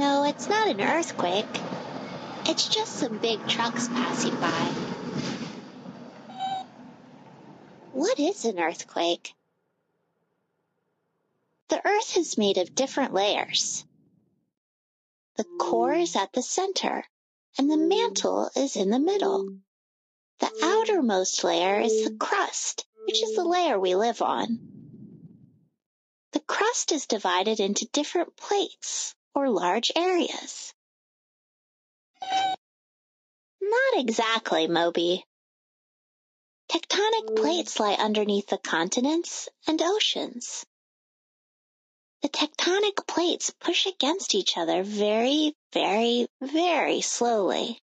No, it's not an earthquake. It's just some big trucks passing by. What is an earthquake? The earth is made of different layers. The core is at the center, and the mantle is in the middle. The outermost layer is the crust, which is the layer we live on. The crust is divided into different plates or large areas. Not exactly, Moby. Tectonic plates lie underneath the continents and oceans. The tectonic plates push against each other very, very, very slowly.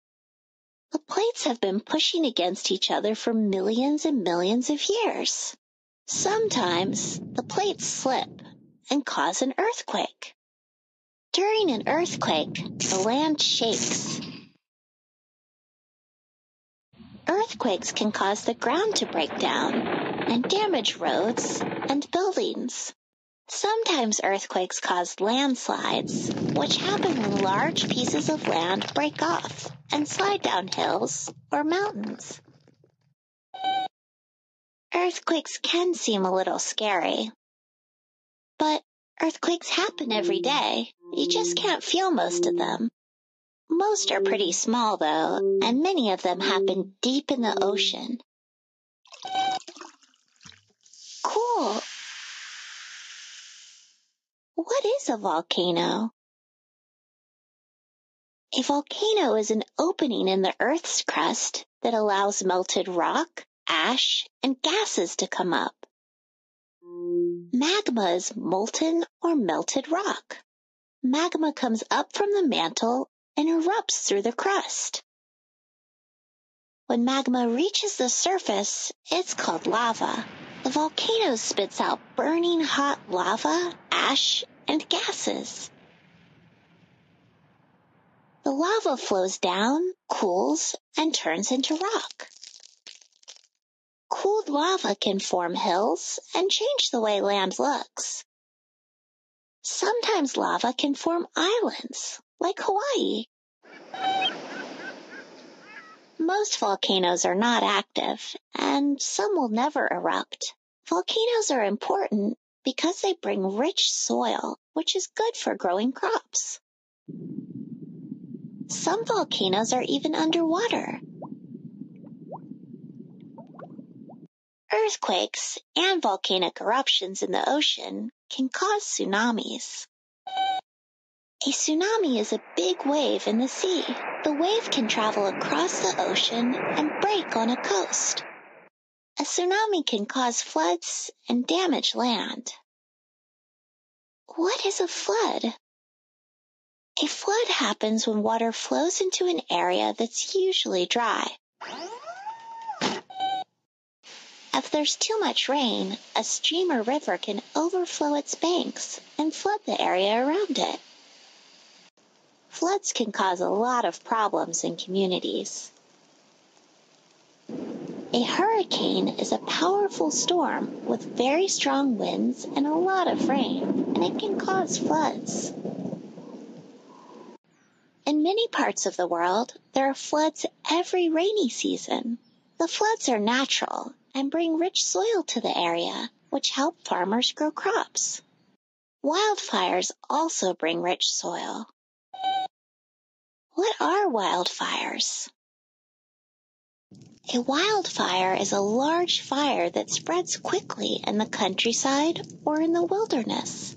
The plates have been pushing against each other for millions and millions of years. Sometimes the plates slip and cause an earthquake. During an earthquake, the land shakes. Earthquakes can cause the ground to break down and damage roads and buildings. Sometimes earthquakes cause landslides, which happen when large pieces of land break off and slide down hills or mountains. Earthquakes can seem a little scary, but earthquakes happen every day. You just can't feel most of them. Most are pretty small though, and many of them happen deep in the ocean. Cool. What is a volcano? A volcano is an opening in the Earth's crust that allows melted rock, ash, and gases to come up. Magma is molten or melted rock. Magma comes up from the mantle and erupts through the crust. When magma reaches the surface, it's called lava. The volcano spits out burning hot lava, ash, and gases. The lava flows down, cools, and turns into rock. Cooled lava can form hills and change the way land looks. Sometimes lava can form islands, like Hawaii. Most volcanoes are not active, and some will never erupt. Volcanoes are important because they bring rich soil, which is good for growing crops. Some volcanoes are even underwater. Earthquakes and volcanic eruptions in the ocean can cause tsunamis. A tsunami is a big wave in the sea. The wave can travel across the ocean and break on a coast. A tsunami can cause floods and damage land. What is a flood? A flood happens when water flows into an area that's usually dry. If there's too much rain, a stream or river can overflow its banks and flood the area around it. Floods can cause a lot of problems in communities. A hurricane is a powerful storm with very strong winds and a lot of rain, and it can cause floods. In many parts of the world, there are floods every rainy season. The floods are natural and bring rich soil to the area, which help farmers grow crops. Wildfires also bring rich soil. What are wildfires? A wildfire is a large fire that spreads quickly in the countryside or in the wilderness.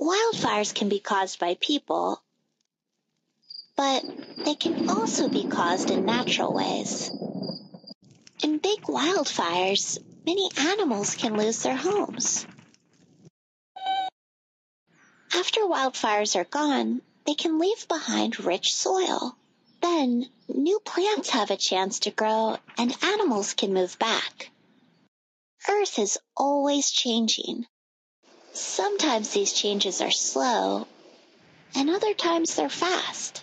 Wildfires can be caused by people, but they can also be caused in natural ways. In big wildfires, many animals can lose their homes. After wildfires are gone, they can leave behind rich soil. Then new plants have a chance to grow and animals can move back. Earth is always changing. Sometimes these changes are slow and other times they're fast.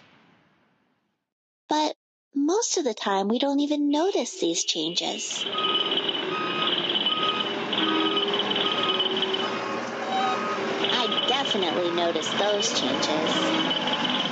But most of the time we don't even notice these changes. I definitely noticed those changes.